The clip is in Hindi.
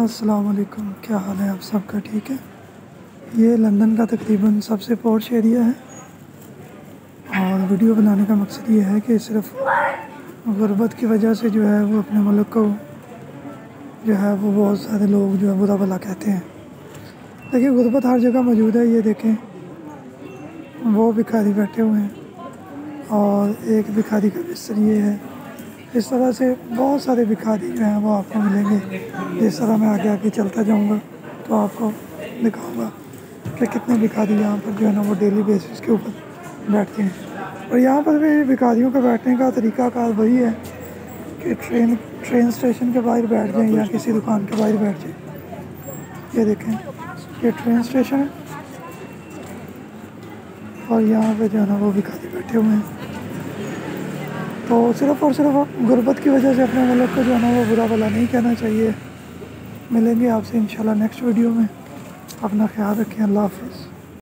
अस्सलाम क्या हाल है आप सबका? ठीक है? ये लंदन का तकरीबन सबसे पोर्श एरिया है। और वीडियो बनाने का मकसद ये है कि सिर्फ़ गुरबत की वजह से जो है वो अपने मुल्क को जो है वो बहुत सारे लोग जो है बुरा भला कहते हैं। देखिए, गुर्बत हर जगह मौजूद है, ये देखें। वो भिखारी बैठे हुए हैं और एक भिखारी का बिस्तर ये है। इस तरह से बहुत सारे भिखारी जो हैं वो आपको मिलेंगे। जिस तरह मैं आगे आगे चलता जाऊँगा तो आपको दिखाऊँगा कि कितने भिखारी यहाँ पर जो है ना वो डेली बेसिस के ऊपर बैठते हैं। और यहाँ पर भी भिखारियों का बैठने का तरीकाकार वही है कि ट्रेन ट्रेन स्टेशन के बाहर बैठ जाएँ या किसी दुकान के बाहर बैठ जाएँ। ये देखें, ये ट्रेन स्टेशन है। और यहाँ पे जो है ना वो भिखारी बैठे हुए हैं। तो सिर्फ़ और सिर्फ़ गुर्बत की वजह से अपने मुल्क को जो है ना, वो बुरा भला नहीं कहना चाहिए। मिलेंगे आपसे इंशाल्लाह नेक्स्ट वीडियो में। अपना ख्याल रखें। अल्लाह हाफिज़।